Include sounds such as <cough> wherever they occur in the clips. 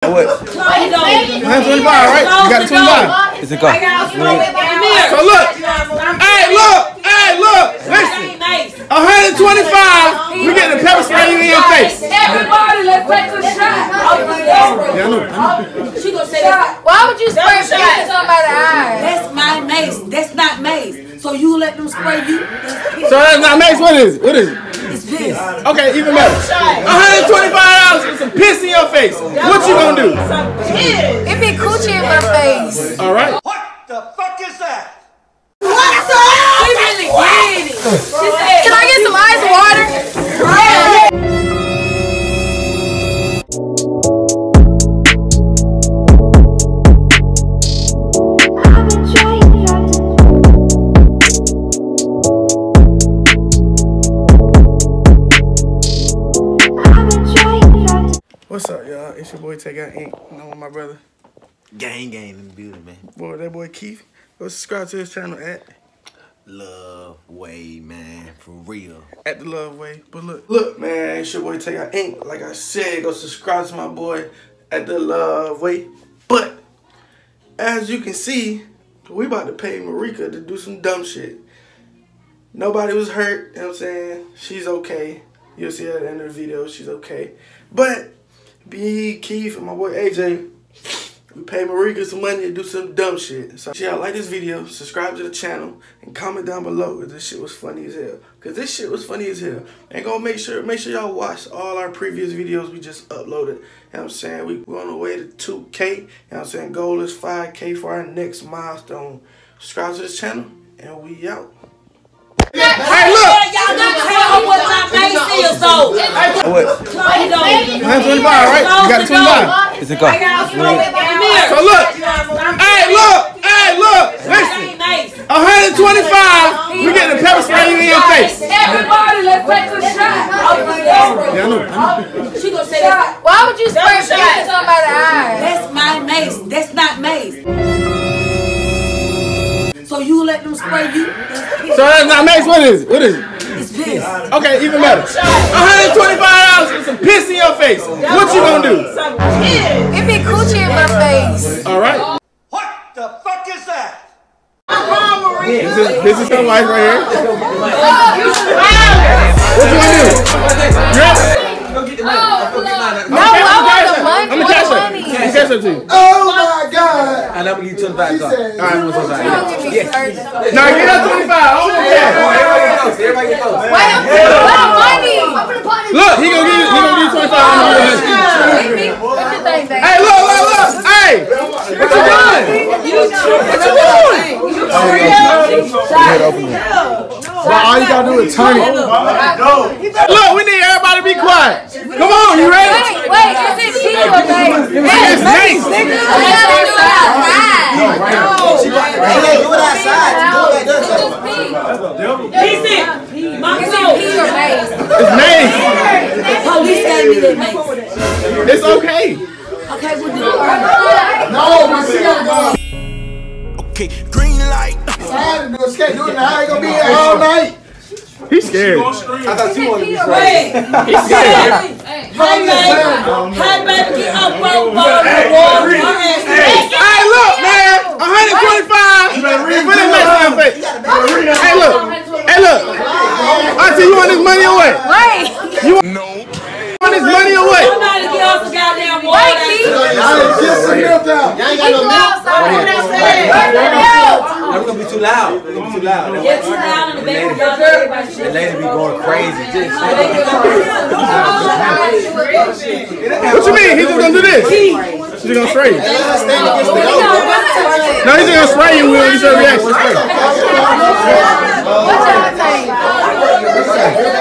What? Close the 125, right? You got a 25. It's a car. So look, hey, look, hey, look, listen. Ain't nice. 125, we get the pepper spray in your face. Everybody, let's take a shot. Yeah, I know. She gonna say that. Why would you spray paint in somebody's eyes? That's my mace. That's not mace. So you let them spray you? So uh, that's not Max. What is it? What is it? It's piss. Okay, even better. 125 for some piss in your face. What you gonna do? It be coochie in my face. All right. She really did it. She said, Can I get some ice water? Tae Got Ink. You know my brother. Gang, gang in the building, man. Boy, that boy Keith. Go subscribe to his channel at Love way, man, for real. at the Love Way. But look, look, man, it's your boy Tae Got Ink. Like I said, go subscribe to my boy at the Love Way. But as you can see, we about to pay Marika to do some dumb shit. Nobody was hurt, you know what I'm saying? She's okay. You'll see her at the end of the video, she's okay. But B Keith and my boy AJ, we paid Marika some money to do some dumb shit. So yeah, like this video, subscribe to the channel, and comment down below if this shit was funny as hell. Cause this shit was funny as hell. And go make sure make sure y'all watch all our previous videos we just uploaded. You know what I'm saying? We, we're on the way to 2K. You know what I'm saying? Goal is 5K for our next milestone. Subscribe to this channel, and we out. Hey, look! y'all not tell her what my mace. What? Close the door. 125, right? You got a 25. It's a car. So look, hey, look, hey, look, listen. Ain't nice. 125, we get the pepper spray in your face. Everybody, let's take a shot. Yeah, I know. I know. She gonna say that. Why would you spray paint in somebody's eyes? That's my mace. That's not mace. So you let them spray you? So that's not Max. What is it? What is it? It's piss. Okay, even better. 125 for some piss in your face. What you gonna do? It be coochie in my face. All right. What the fuck is that? This is this is her life right here. What you gonna do? You ready? Go get the money. Oh, Go get mine. No, I 17. Oh my God. And I will give you 25. back. said, All right, 25. Yes. No, get up 25. Oh, yeah. Everybody get close. Why don't you put money? Look, he gonna give you, he gonna give you 25. Oh, yeah. Hey, look, look, look. Hey. What you doing? You what you doing? You tripping. You tripping. But all you gotta do is turn it. Look, we need everybody to be quiet. Come on, you ready? Wait, wait, is it pee or baby? It's nice. I gotta do it outside. No, do it outside. Do it like this. Piece it. My Is it soul. pee or baby? It's nice. Police gave me that mace. It's okay. Okay, we'll do it. No, but she gotta go Okay, green light. outside and do a skate. Do it now. I ain't gonna be here all night. He's scared. I thought you wanted to be Wait. He's scared. Hey, baby. Hey, baby, get up, bro. Bro, the water. Hey, look, man. 125. Put that mask on your face. Hey, look. Hey, look. Auntie, you want this money or what? Wait, You want this money or what? Somebody get off the goddamn water. wait, Keith. I just some milk out. Y'all ain't Keith, got go no milk. outside. I'm gonna be too loud. We're gonna be too loud. Get you down in the baby. Y'all know everybody The shit. lady be going crazy. Just What you mean? He's just gonna do this. He's just gonna spray you. Stand against the door. No, he's gonna spray you. We'll get your reaction. What?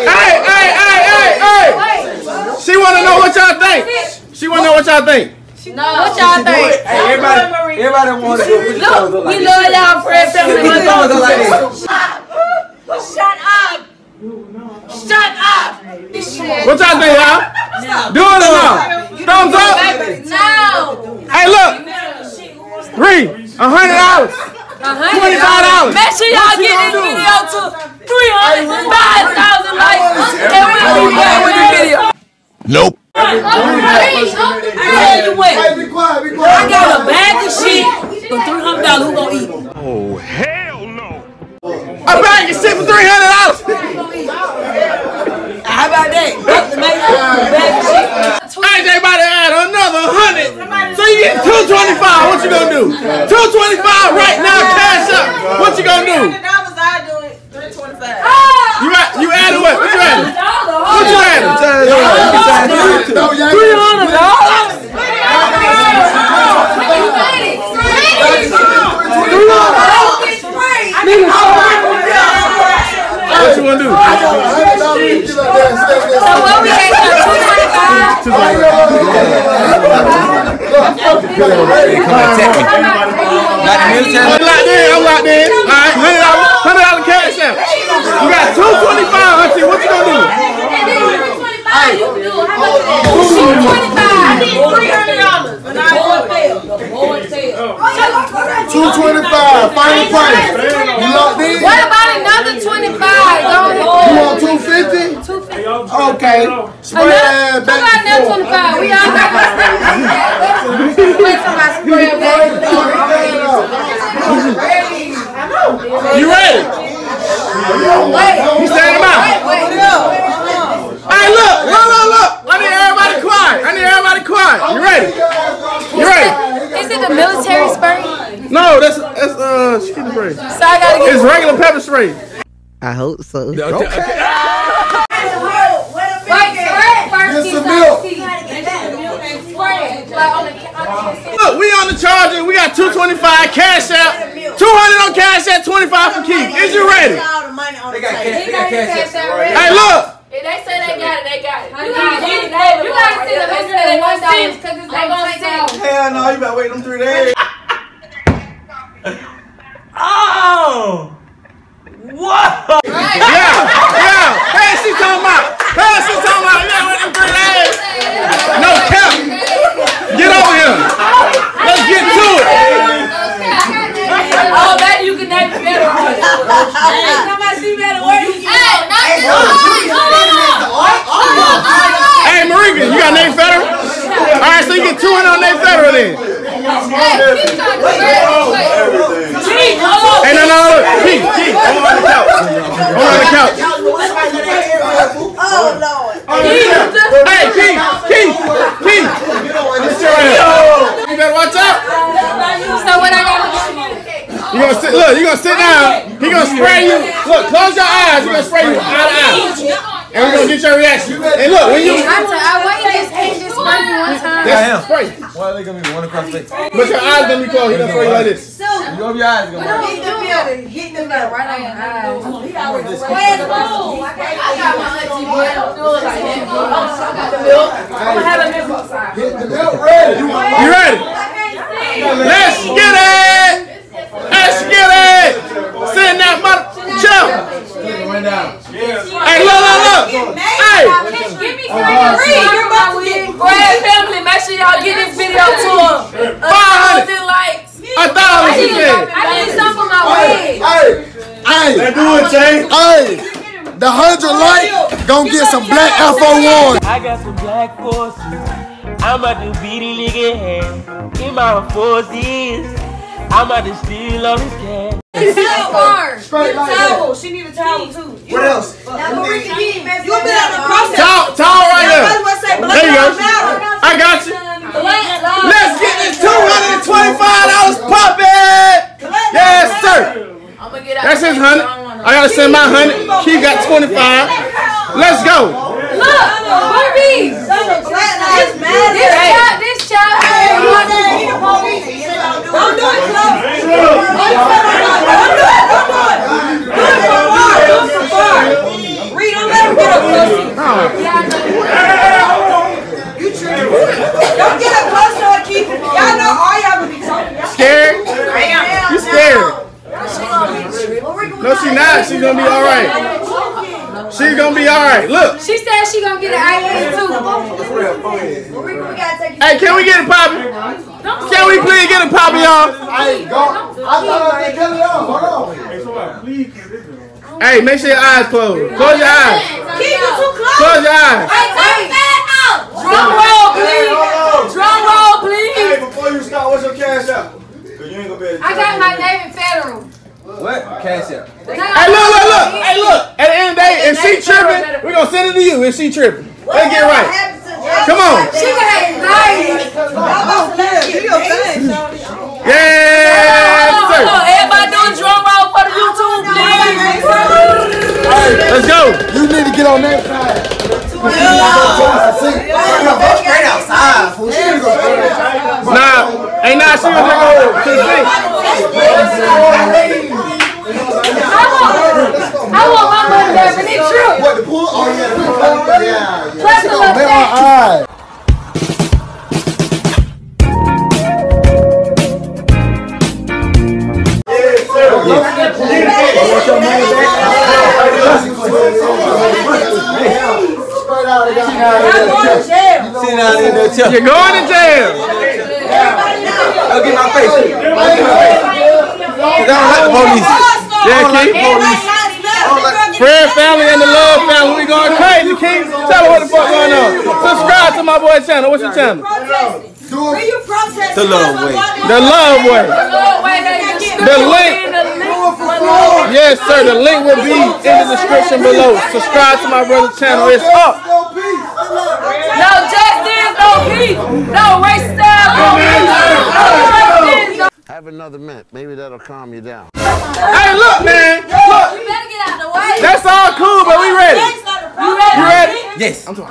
Hey, hey, hey, hey, hey. She wanna know what y'all think. She wanna know what y'all think. What y'all think? Hey, everybody, everybody want to do put your like We this. love y'all, Fred family. Put your thumbs up like this. Shut up! Shut up! What y'all think, y'all? Do it or no? Thumbs up. No. Hey, look. Three. A hundred dollars. Twenty-five dollars. Make sure y'all get this video to 305,000 likes and we'll be back with the video. Nope. I tell you what, be quiet, be I quiet. got a bag of shit for three hundred dollars. Who gonna eat oh, them? A bag of shit for three hundred dollars. How about that? That's the. I ain't about to add another hundred. So you get 225. What you gonna do? 225. 225. Final price. You locked in? What about another 25? Go You want 250? 250. Okay. Spread another, back How about another 25? We all got <laughs> to spread back You ready? Spray. So I gotta get. It's regular pepper spray. I hope so. Wait, spray first. Get get some some milk. tea. Spray. Like on the. on the- Look, we on the charger. We got 225 cash out. 200 on cash out, 25 for Keith. Is you ready? All the money on They got cash. They got cash. out. Hey, look. If they say they got it, they got it. You gotta gotta see see the the You gotta see the hundred and one dollars because it's They gonna gonna sell. Hell no, you better wait them three days. <laughs> oh! What? Yeah, yeah. Hey, she talking about. Hey, she talking about. Yeah, with them three days. No cap. Get over here. Let's get to it. Oh, that you can name better. Somebody see better word. Hey, not this one. Hey, Marika, you got Navy Federal? All right, so you get 200 on Navy Federal then. Hey, keep talking. Wait, wait. Gee, hold on. Hey, no, no, look. Keith, Keith, I'm on the couch. I'm on the couch. Oh, Lord. Hey, Keith, Keith, Keith. Let's sit right here. You better watch out. So what I gotta do? You gonna sit? Look, you gonna sit down. He gonna spray you. Look, close your eyes. He gonna spray you eye to eye. And we're gonna get your reaction. And look, when you I told I waited this ain't just spray me one time. that's spray, Why are they gonna be one across the face? but your eyes gonna be closed. He gonna spray you like this. You open your eyes, gonna work. Get the building. Get the building. Right on your eyes. Where's Boo? I got my auntie boy. Don't do it like that. I got the milk. Oh, I'm gonna have a milk outside. Get the milk ready. You ready? Let's get it. 441. I got some black forces. I'm about to beat the nigga head in my forces. I'm about to steal all his cash. Straight, Straight like towel. That. She need a towel too. What else? Now, Marika, you you been on the process. Towel, towel right there. There you go. I got you. Let's get this two hundred and twenty-five dollars poppin'. Yes, sir. That's his hundred. I gotta send my hundred. He got twenty-five. Let's go. Look, Barbie. Black lives This child, this child. Don't do it, Chloe. Don't do it. Don't do it. Don't do it. Do it for far. Do it for far. Reed, don't let him get up close to you. You tripping. Don't get up close to her, Keith. Y'all know all y'all gonna be talking. Y'all Scared? Damn. You scared? Marika, No, she not. She's gonna be all right. She's gonna be all right. Look. She said she gonna get an IA too. Marika, we gotta take you. Hey, can we get it poppin'? Can we please get it poppin', y'all? Hey, go. I thought I could cut it off. Hold on. Hey, make sure your eyes closed. Close your eyes. Keep it too close. Close your eyes. Hey, take that out. Drum roll, please. Drum roll, please. Hey, before you start, what's your cash out? You ain't gonna be able to I got my Navy Federal. What? Cash out. Hey, look, look, look. Hey, look. At the end of the day, if she tripping, we're gonna send it to you if she tripping. Let's get right. Come on. She can have anxiety. Yes, sir. Everybody doing drum roll for the YouTube, please. Let's go. You need to get on that side. Straight outside, fool. She need to go You're going to jail. I'll get my face. Cause I don't like the police. Yeah, King. Friend, family, and the love family. We going crazy, King. Tell her what the fuck going on. Subscribe to my boy channel. What's your channel? The love way. The Love Way. Wait, they just- The link. The link below. Yes, sir. The link will be in the description below. Subscribe to my brother's channel. It's up. No justice, no peace, no race style, no justice, Have another mint. Maybe that'll calm you down. Hey, look, man. Look. You better get out the way. That's all cool, but we ready. You ready? You ready? Yes. I got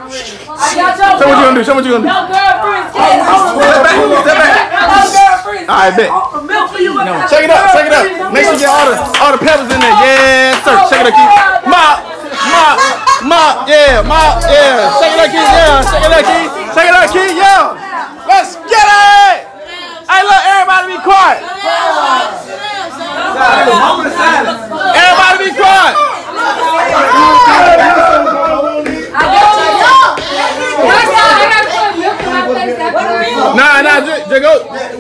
your Show what you gonna do. Show what you gonna do. Your girlfriend's Step back. Step back. Your girlfriend's All right, bet. milk for you. Check it out. Check it out. Make sure you get all the all the peppers in there. Yes, sir. Check it out, kid. Mop, mop, mop. Yeah, mop. Yeah. Check it out, kid. Yeah. Check it out, kid. Check it out, kid. Yeah. Let's get it. Hey, look, everybody be quiet. Everybody be quiet. Nah, nah, just, just go.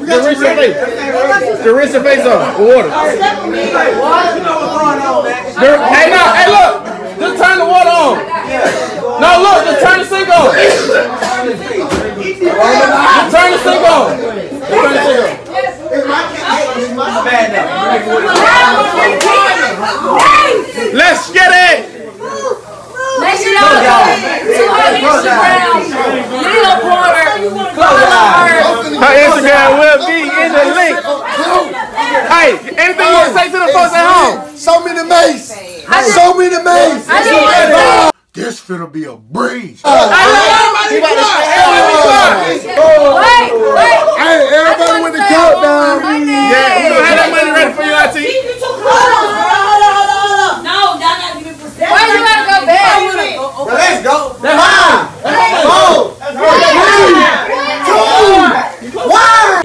Just rinse your face. Just rinse your face off water. Hey, no, hey, look. Just turn the water on. No, look, just turn the sink on. Just turn the sink on. Just turn the sink on. Let's get it. Make sure y'all to her Instagram, Leo Porter, follow her. Her Instagram will be in the link. Hey, anything you want to say to the folks at home? Show me the mace. Show me the mace. I just want to This finna be a breeze. Hey, look, everybody be. Everybody wait, wait. Hey, everybody with the countdown. Yeah, we gonna have that money ready for you, Auntie. Why you gotta go back? Let's go. That's mine. Four, one. A few moments later. You too close. You trying No, to he put my eye out, nigga? No, he not. He already scored it. He scored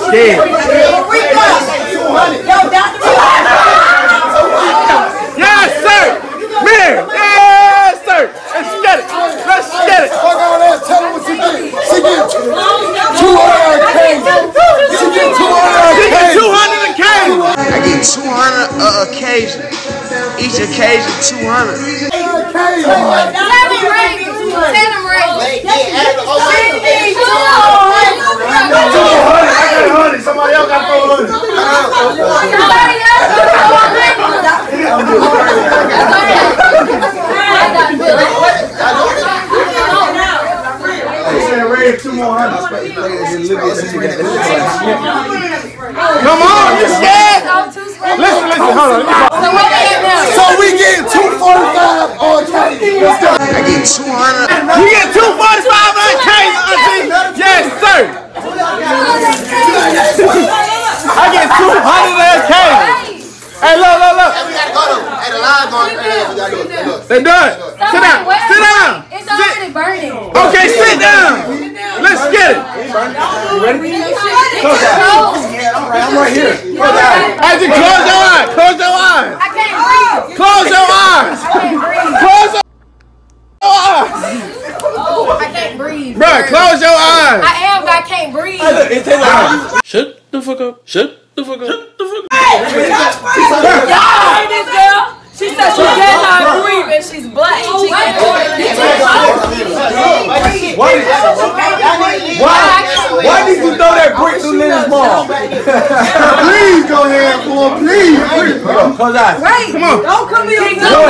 I'm just trying to She's scared. Yes, sir. Man. Yes, sir. Let's get it. Let's get it. Fuck all that. Tell him what she get. She get 200 K. She get 200 She K. get 200 K. I get 200 a uh, occasion. Each occasion 200. K. Tell him right. Tell him right. I got a hundred. Somebody else got 400. Somebody else Two more hundred. Come on, you scared? Listen, listen, hold on. So what we at now? So we get 245 on K. Let's go. I get 200. You get 245 on K, auntie. Yes, sir. I get 200 on K. Hey, look, look, look. Hey, we gotta go though. Hey, the line going. Hey, we gotta go. Hey, look. They done. Sit down. Sit down. It's already burning. Okay, sit down. Let's get it. I'm right here. Hey, just close your eyes. Close your eyes. I can't breathe. Close your eyes. I can't breathe. Close your eyes. Oh, I can't breathe. Bro, close your eyes. I am, but I can't breathe. Ah. Shut the fuck up. Shut the fuck up. Shut the fuck up. Hey, Y'all heard this girl? She said she cannot breathe and she's black. She can't breathe. Why did, why, why did you throw that brick through Lenny's mall? <laughs> Please go ahead, boy. Please. please. Close eyes. Wait, Come on. don't come here. Hey, hey,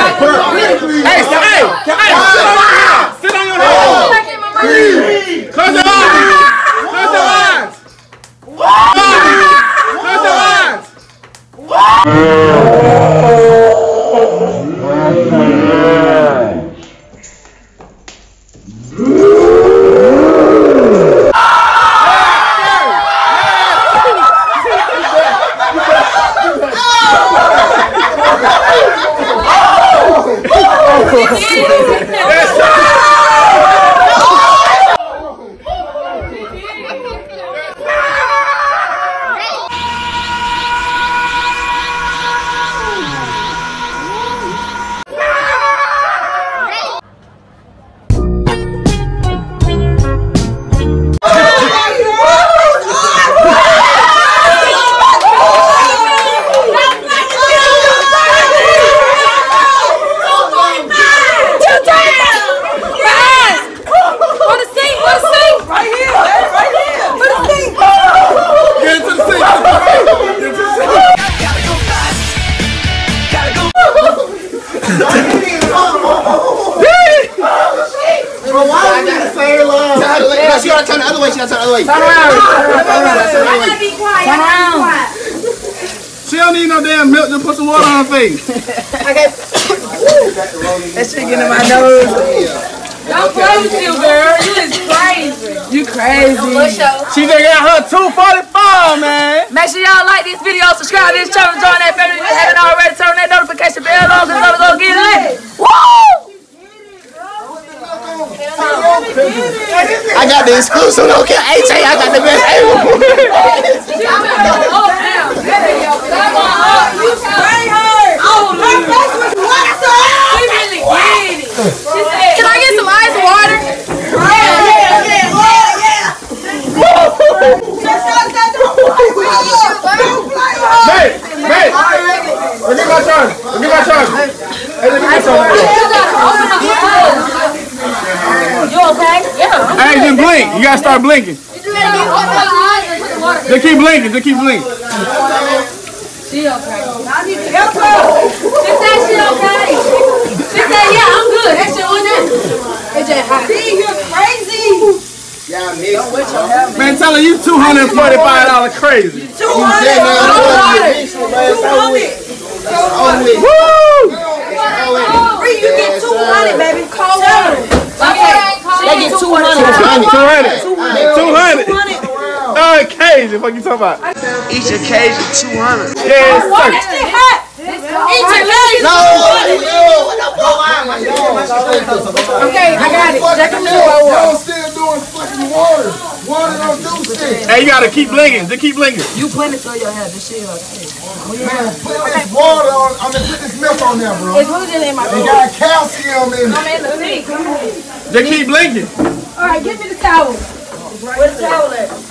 hey, hey, sit on your head. Sit on your head. Close your eyes. Close your eyes. Close your eyes. She just got her 245, man. Make sure y'all like this video, subscribe to this channel, join that family if you haven't already, turn that notification bell on because I'm gonna get lit. Woo! I got the exclusive. Okay, hey, Tay, I got the best. Hey, Can I get some ice water? Hey, hey. Look at my turn. Look at my turn. Hey, look at my turn. You okay? Yeah. Hey, just blink. You gotta start blinking. Just Just keep blinking. Just keep blinking. She okay. She said she okay. She said, yeah, I'm good. That shit was it. It's just hot. Man, tell her you $245 crazy. Woo! You get 200, baby. Cold water. They get 200. 200. 200. Uh, Cajun, what you talking about? Each occasion 200. Yes, sir. Okay, I got it. Jack and Y'all still doing fucking water. Water don't do shit. Hey, you gotta keep blinking. Just keep blinking. You put it through your head. This shit okay. Man, put this water on, I mean, put this milk on there, bro. It's who's in my It got calcium in I'm it. in the sink. Just keep blinking. All right, give me the towel. Where's the towel at?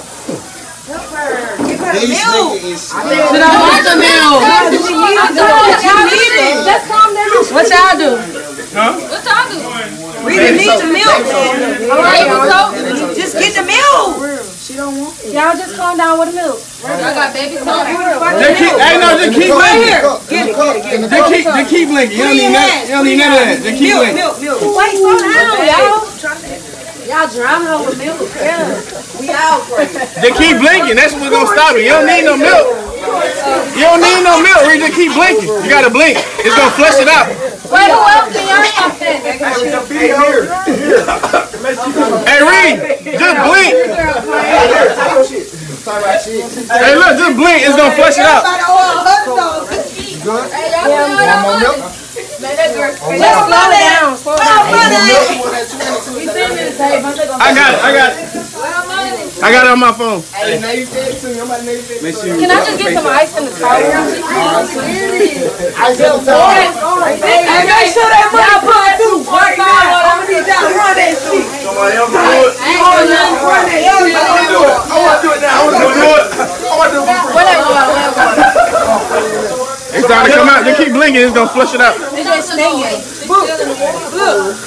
These niggas is Should I want the milk? Y'all need it. Just calm down. What y'all do? Huh? What y'all do? We didn't need the milk, man. All right, so Just get the milk. y'all just calm down with the milk. I got baby soda. Just keep, hey, no, just keep blinking. Get it, get it, get it. Just keep, just keep blinking. You don't need none, you don't need none of that. Just keep blinking. milk, milk. milk. Wait, slow down, y'all. Y'all drowning her with milk. Yeah. We. Just keep blinking. That's what's gonna stop it. You don't need no milk. You don't need no milk. You just keep blinking. You gotta blink. It's gonna flush it out. Wait, who else can y'all stop that? Hey Reed, just blink. Hey look, just blink. It's gonna flush it out. Good. Yeah, Let's slow down. Slow down. I got it. I got it. I got it on my phone. Hey, now you said it to me. I'm about to name it. Make sure Can I just get some ice in the towel? I said the time. Hey, make sure that money put through right now. I'm gonna need y'all to run that shit. Somebody else do it. You all young run that shit. I want to do it. I want to do it now. I want to do it. I want to do it for free. It's time to come out. Just keep blinking. It's gonna flush it out. It's just stinging.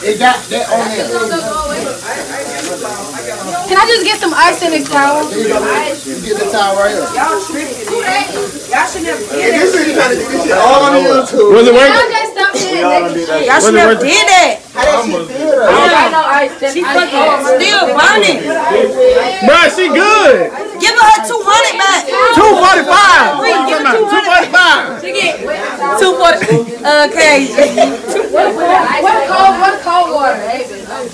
It got that on there. Can I just get some ice in this towel? There you go. You get the towel right here. Y'all tripping. Y'all should never Hey, did this that. nigga trying to do this shit all on YouTube. Was it Y'all just stop saying that. Y'all should never did that. How that shit feel though? I know ice. That's She fucking still burning. Bruh, she good. Give her her 200 back. Two forty five. Give her Two 200. forty five. Two forty. Okay. <laughs> What a cold, what a cold water.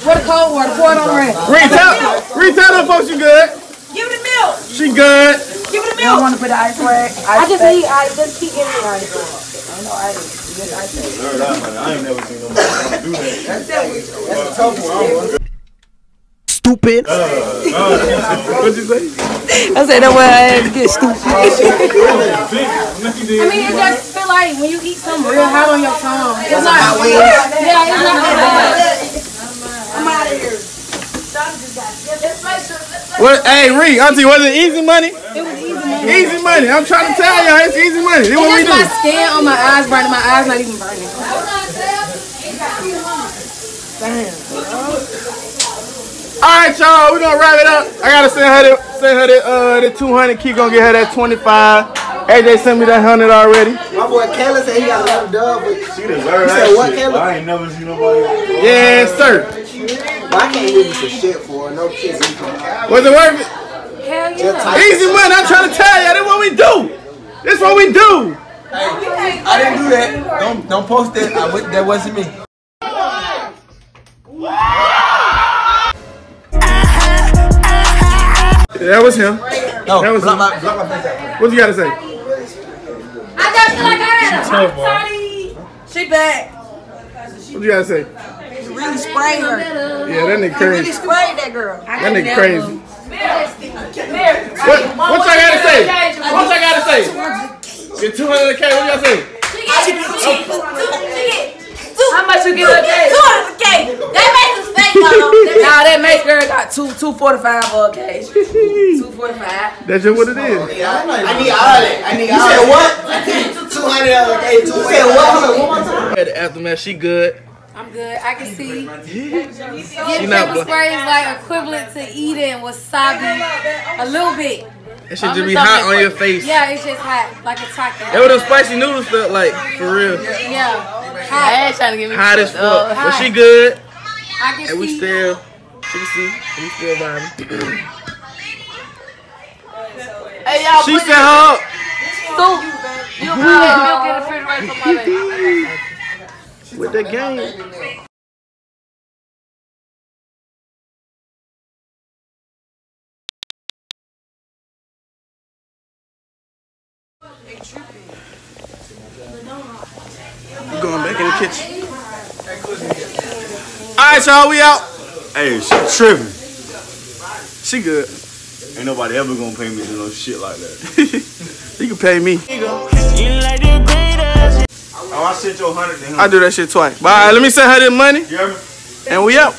What a cold water. Pour it on the rim. Reed, tell, Reed, tell them folks you good. Give her the milk. She good. Give her the milk. want to put the ice rag? I just need ice. Just keep getting ice. I ain't never seen nobody do that. That's a tough one. Stupid. Uh, What'd you say? I said that way I had to get stupid. I mean, it just feel like when you eat something real hot on your tongue. It's not. Yeah, it's not that I'm out of here. What? Hey, Reed, Auntie, was it easy money? It was easy. money. Easy money. I'm trying to tell y'all, it's easy money. This And what we that's do. my skin on my eyes burning. My eyes not even burning. Damn. All right, y'all, We're gonna wrap it up. I gotta send her the send her the uh the 200. Keep gonna get her that 25. AJ sent me that hundred already. My boy Kayla said he got a lot of dub, but She deserve You that said what, shit. Caleb? but I ain't never seen nobody. Yes, sir. but I can't give you some shit for her. No kids. Was it worth it? Hell yeah. Easy money. I'm trying to tell you. That's what we do. This what we do. I didn't do that. Don't don't post that. I, wa- that wasn't me. That was him. No, That was block him. my block my face out. What you gotta say? I just feel like I had a tough, bro. party. She back. What you gotta say? You really sprayed her. Yeah, that nigga You really crazy. sprayed that girl. That nigga crazy. What? What y'all gotta say? What y'all gotta say? Get 200k. What y'all say? How much you give her cake? 200k. That makes us fake, though. Nah, that make girl got two two forty five for a cake. <laughs> Two forty five. That's just what it is. I need all that. I need all that. You said what? Two hundred dollars. Hey, you said what? One more time. At the aftermath, she good. I'm good. I can see. She <laughs> Getting not pepper spray is like equivalent to eating wasabi a little bit. That shit just be hot on your face. Yeah, it's just hot, like a taco. That what them spicy noodles felt like, for real. Yeah, I hot. ain't trying to get me Hot as fucked up. fuck. But she good. I can And we see. still, she can see, we still vibing. Hey y'all, She put said, huh? soup. You put that milk in the refrigerator for my baby. <laughs> With the game. We going back in the kitchen. All right, y'all, we out. Hey, she tripping. She good. Ain't nobody ever gonna pay me to no shit like that. <laughs> You can pay me. Oh, I sent your hundred to him. I do that shit twice. But all right, let me send her this money, You hear me? and we out.